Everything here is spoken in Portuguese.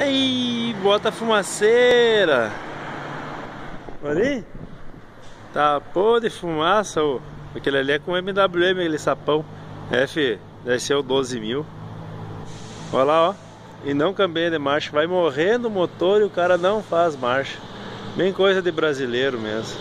Aí, bota fumaceira. Olha aí. Tá pô de fumaça, ô. Aquele ali é com MWM, aquele sapão. F, deve ser o 12 mil. Olha lá, ó. E não cambia de marcha. Vai morrendo o motor e o cara não faz marcha. Bem coisa de brasileiro mesmo.